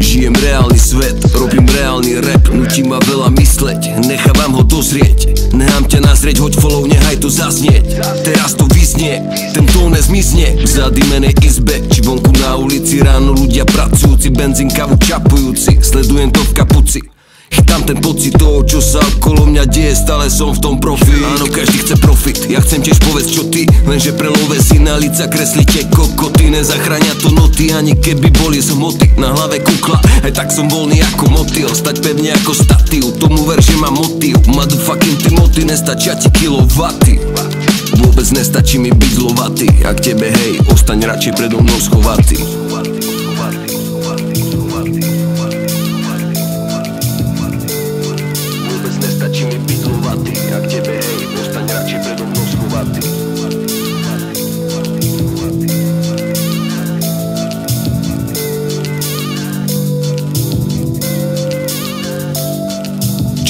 Žijem reálny svet, robím reálny rap Nutí ma veľa mysleť, nechávam ho dozrieť. Nechám ťa nazrieť, hoď follow, nechaj to zaznieť. Teraz to vyznie, ten tón nezmizne V zadýmenej izbe, či vonku na ulici Ráno ľudia pracujúci, benzín, kavu čapujúci. Sledujem to v kapuci Chytám ten pocit toho, čo sa okolo mňa deje Stále som v tom profil Áno, každý chce profit Ja chcem tiež povedz, čo ty. Lenže pre lové si na lica kreslíte kokoty Nezachráňa to noty, ani keby boli zmoty Na hlave kukla, aj tak som voľný ako motil Stať pevne ako statív. Tomu ver, že mám motív. Motherfucking Timothy, nestačia ti kilovaty. Vôbec nestačí mi byť zlovatý Ak tebe hej, ostaň radšej predo mnou schovatý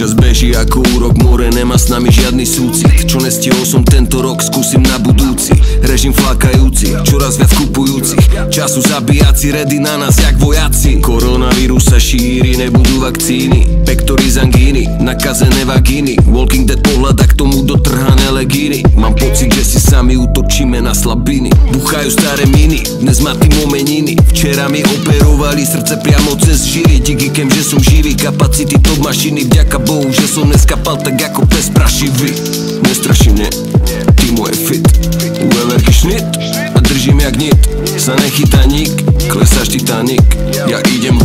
Čas beží ako úrok, more nemá s nami žiadny súcit. Čo nestihol som tento rok, skúsim na budúci. Režim flakajúci, čoraz viac kupujúcich. Času zabíjaci, ready na nás jak vojaci. Koronavírus sa šíri, nebudú vakcíny. Pektory z angíny, nakazené vagíny. Walking dead pohľada k tomu dotrhané legíny. Mám pocit, že si sami utočíme na slabiny. Buchajú staré miny, dnes má tým omeniny. Včera mi operovali srdce priamo cez žily. Díky kem, že som živý, kapacity top mašiny. Vďaka Bohu, že som neskapal tak ako pes prašivý. Nestraší mne, ty moje fit. Uve veľký šnit a držím jak nit. Sa nechytá nik, klesáš Titanic. Ja idem